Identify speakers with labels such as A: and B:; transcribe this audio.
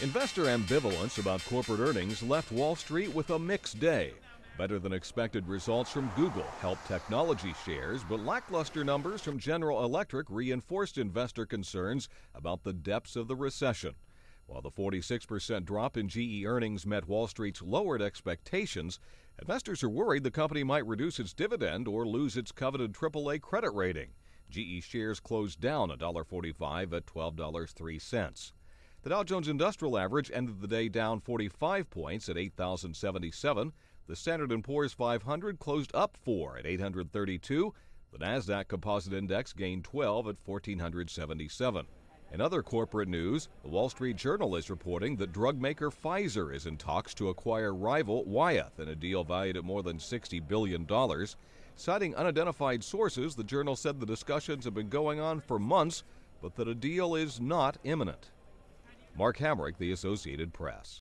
A: Investor ambivalence about corporate earnings left Wall Street with a mixed day. Better than expected results from Google helped technology shares, but lackluster numbers from General Electric reinforced investor concerns about the depths of the recession. While the 46% drop in GE earnings met Wall Street's lowered expectations, investors are worried the company might reduce its dividend or lose its coveted AAA credit rating. GE shares closed down $1.45 at $12.03. The Dow Jones Industrial Average ended the day down 45 points at 8,077. The Standard & Poor's 500 closed up 4 at 832. The Nasdaq Composite Index gained 12 at 1477. In other corporate news, the Wall Street Journal is reporting that drug maker Pfizer is in talks to acquire rival Wyeth in a deal valued at more than $60 billion. Citing unidentified sources, the journal said the discussions have been going on for months, but that a deal is not imminent. Mark Hamrick, The Associated Press.